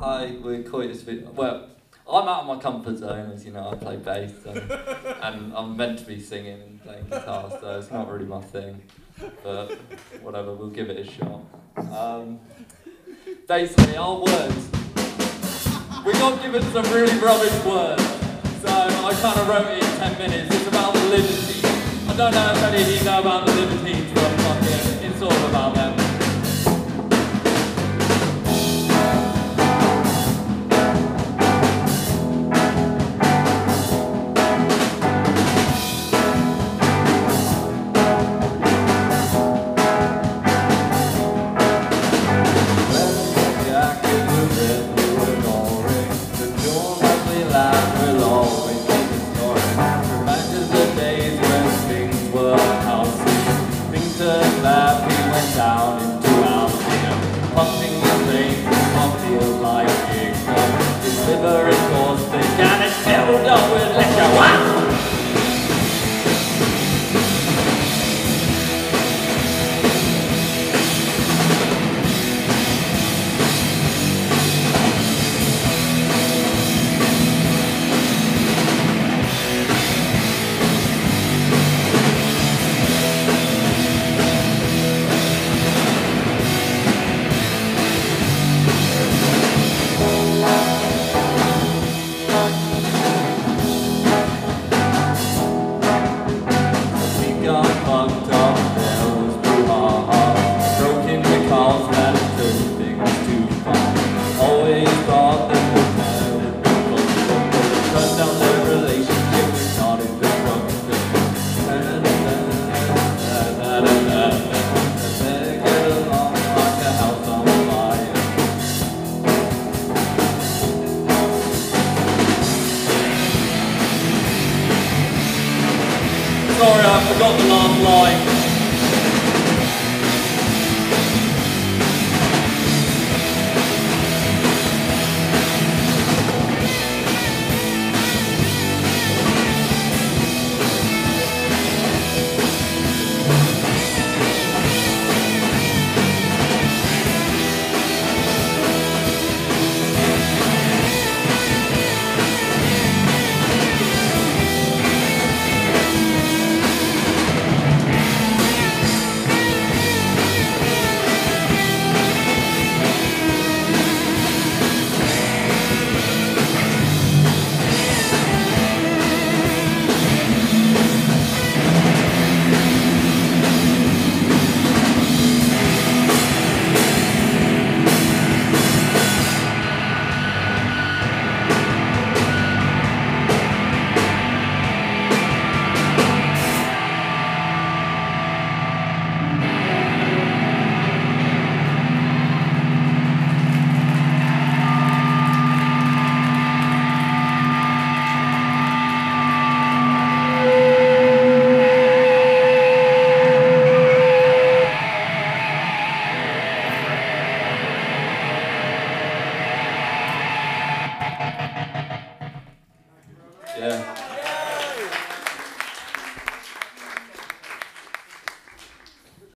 Hi, we're Coitus Video. Well, I'm out of my comfort zone, as you know, I play bass and, and I'm meant to be singing and playing guitar, so it's not really my thing. But whatever, we'll give it a shot. Um, basically, our words. We got given some really rubbish words, so I kind of wrote it in 10 minutes. It's about the Libertines. I don't know if any of you know about the Libertines, but fucking, it's all about them. Sorry, I forgot the last line. Yeah.